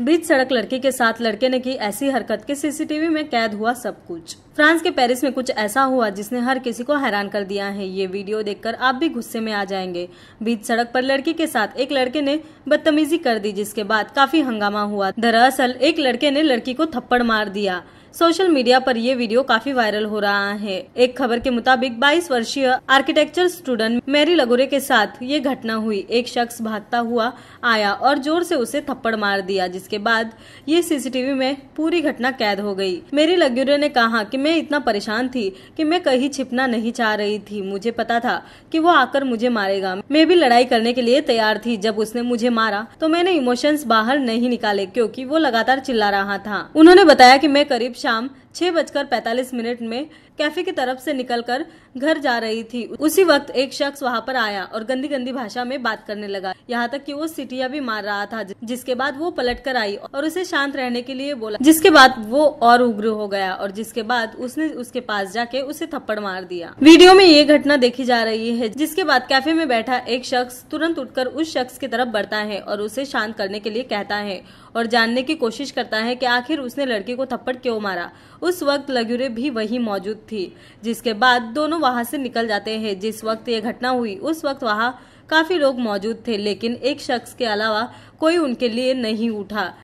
बीच सड़क लड़की के साथ लड़के ने की ऐसी हरकत कि सीसीटीवी में कैद हुआ सब कुछ। फ्रांस के पेरिस में कुछ ऐसा हुआ जिसने हर किसी को हैरान कर दिया है। ये वीडियो देखकर आप भी गुस्से में आ जाएँगे। बीच सड़क पर लड़की के साथ एक लड़के ने बदतमीजी कर दी, जिसके बाद काफ़ी हंगामा हुआ। दरअसल एक लड़के ने लड़की को थप्पड़ मार दिया। सोशल मीडिया पर ये वीडियो काफ़ी वायरल हो रहा है। एक खबर के मुताबिक 22 वर्षीय आर्किटेक्चर स्टूडेंट मेरी लगोरे के साथ ये घटना हुई। एक शख्स भागता हुआ आया और ज़ोर से उसे थप्पड़ मार दिया, जिसके बाद ये सीसीटीवी में पूरी घटना कैद हो गई। मेरी लगोरे ने कहा कि मैं इतना परेशान थी कि मैं कहीं छिपना नहीं चाह रही थी। मुझे पता था कि वो आकर मुझे मारेगा। मैं भी लड़ाई करने के लिए तैयार थी। जब उसने मुझे मारा तो मैंने इमोशंस बाहर नहीं निकाले, क्योंकि वो लगातार चिल्ला रहा था। उन्होंने बताया कि मैं करीब शाम छह बजकर पैतालीस मिनट में कैफ़े की तरफ़ से निकलकर घर जा रही थी। उसी वक्त एक शख्स वहाँ पर आया और गंदी गंदी भाषा में बात करने लगा। यहाँ तक कि वो सिटिया भी मार रहा था जिसके बाद वो पलट कर आई और उसे शांत रहने के लिए बोला। जिसके बाद वो और उग्र हो गया और जिसके बाद उसने उसके पास जाके उसे थप्पड़ मार दिया। वीडियो में ये घटना देखी जा रही है, जिसके बाद कैफ़े में बैठा एक शख्स तुरंत उठकर उस शख्स की तरफ़ बढ़ता है और उसे शांत करने के लिए कहता है और जानने की कोशिश करता है कि आखिर उसने लड़की को थप्पड़ क्यों मारा उस वक्त लगुरे भी वही मौजूद थी, जिसके बाद दोनों वहाँ से निकल जाते हैं। जिस वक्त ये घटना हुई, उस वक्त वहाँ काफ़ी लोग मौजूद थे, लेकिन एक शख्स के अलावा कोई उनके लिए नहीं उठा।